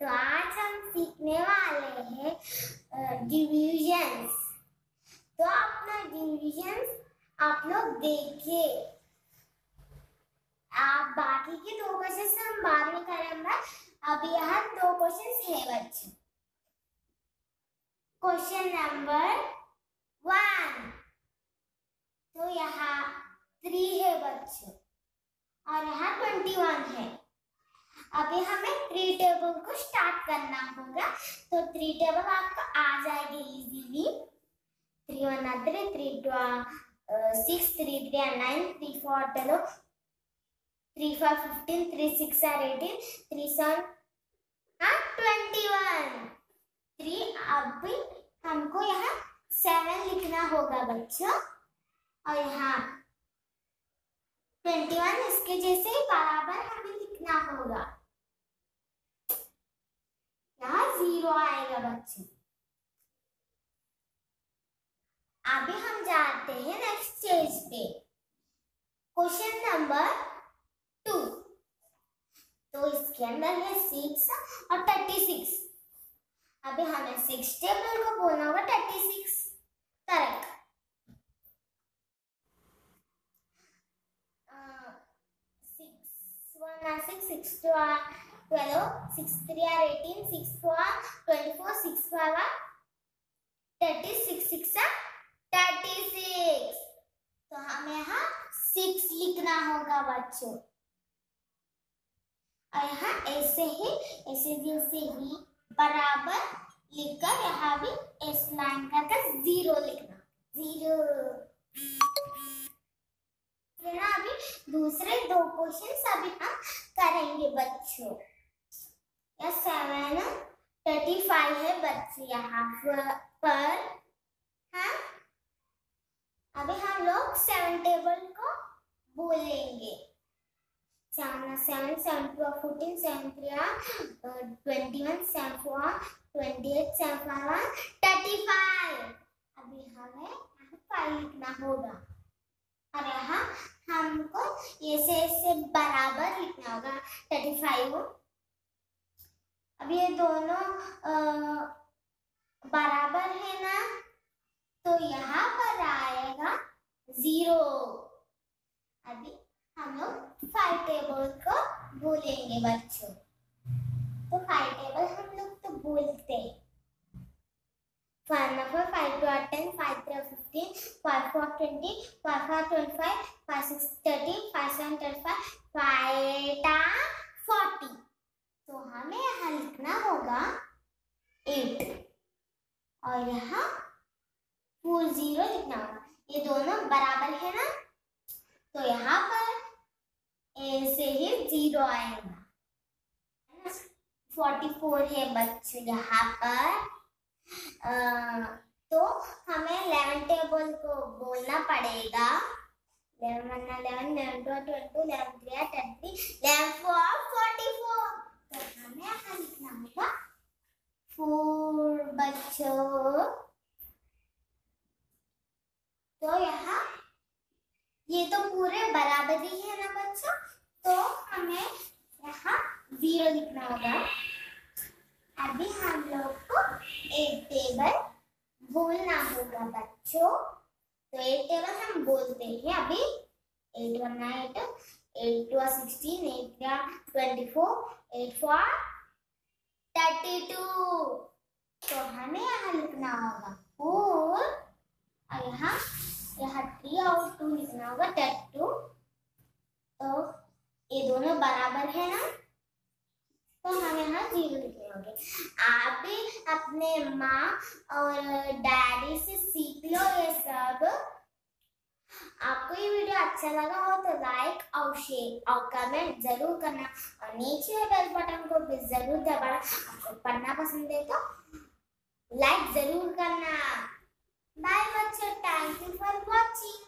तो आज हम सीखने वाले हैं डिविजन्स तो अपना डिविजन्स आप लोग देखिए। आप बाकी के दो क्वेश्चन हम बाद में करेंगे। अभी यहाँ दो क्वेश्चन तो है बच्चे। क्वेश्चन नंबर वन तो यहाँ थ्री है बच्चों। और यहाँ ट्वेंटी वन है। अभी हमें थ्री टेबल को स्टार्ट करना होगा। तो थ्री टेबल आपको आ जाएगी easily three one three three six three three nine three four twelve three five fifteen three six are eighteen three seven twenty one three अभी हमको यहाँ सेवन लिखना होगा बच्चों। और यहाँ ट्वेंटी वन इसके जैसे बराबर हमें लिखना होगा। अभी हम जाते हैं नेक्स्ट स्टेज पे। क्वेश्चन नंबर टू तो इसके अंदर है सिक्स और थर्टी सिक्स अभी हमें सिक्स टेबल को बोलना होगा thirty six correct six one six six two are 12, 6 3 are 18, 6 4 are 24, 6 5 are 36, 6 are 36. तो हमें यहाँ 6 लिखना होगा बच्चों। और यहाँ ऐसे ही ऐसे जैसे ही बराबर लिखकर यहाँ भी एस लाइन करके ज़ीरो लिखना। ज़ीरो अभी दूसरे दो क्वेश्चन अभी हम करेंगे बच्चों। या सेवन थर्टी फाइव है बच्चे यहाँ पर हाँ? अभी हम लोग सेवन टेबल को बोलेंगे। Seven seven seven two fourteen seven three twenty one seven four twenty eight seven five thirty five अभी हमें फाइव लिखना होगा। और यहाँ हमको ऐसे ऐसे बराबर लिखना होगा। थर्टी फाइव अब ये दोनों आ, बराबर है ना? तो यहाँ पर आएगा ज़ीरो। अभी हम लोग फाइव टेबल को बोलेंगे बच्चों। तो फाइव टेबल हम लोग तो बोलते five number five two are ten five three fifteen five four twenty five five twenty five five six thirty five seven twenty five five forty तो हमें लिखना होगा एट और यहाँ फोर ज़ीरो लिखना होगा। ये दोनों बराबर है ना? तो यहाँ पर ऐसे ही ज़ीरो आएगा। फोर्टी फोर है बच्चे यहाँ पर। आ, तो हमें इलेवन टेबल को बोलना पड़ेगा। Eleven one eleven eleven two twenty eleven three thirty eleven four forty four तो हमें यहाँ लिखना होगा फोर बच्चों तो यहाँ, ये तो पूरे बराबर ही है ना बच्चों? तो हमें यहाँ ज़ीरो लिखना होगा। अभी हम लोग को एक टेबल बोलना होगा बच्चों। तो एक टेबल हम बोलते हैं अभी। Eight one eight eight two sixteen eight twenty four eight four thirty two तो हमें यहाँ लिखना होगा फोर और यहाँ यहाँ थ्री और लिखना होगा थर्टी टू तो ये दोनों बराबर है ना? तो हम यहाँ ज़ीरो लिखे होंगे। आप भी अपने माँ और डैडी से सीख लो ये सब। आपको ये वीडियो अच्छा लगा हो तो लाइक और शेयर और कमेंट ज़रूर करना। और नीचे बेल बटन को भी ज़रूर दबाना। आपको पढ़ना पसंद है तो लाइक ज़रूर करना। बाय बच्चों थैंक यू फॉर वॉचिंग